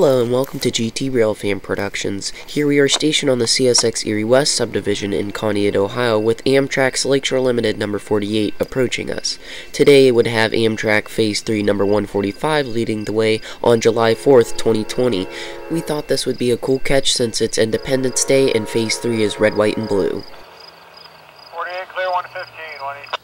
Hello and welcome to GT Rail Fan Productions. Here we are stationed on the CSX Erie West subdivision in Conneaut, Ohio with Amtrak's Lake Shore Limited number 48 approaching us. Today it would have Amtrak Phase 3 number 145 leading the way on July 4th, 2020. We thought this would be a cool catch since it's Independence Day and Phase 3 is red, white, and blue. 48 clear 115,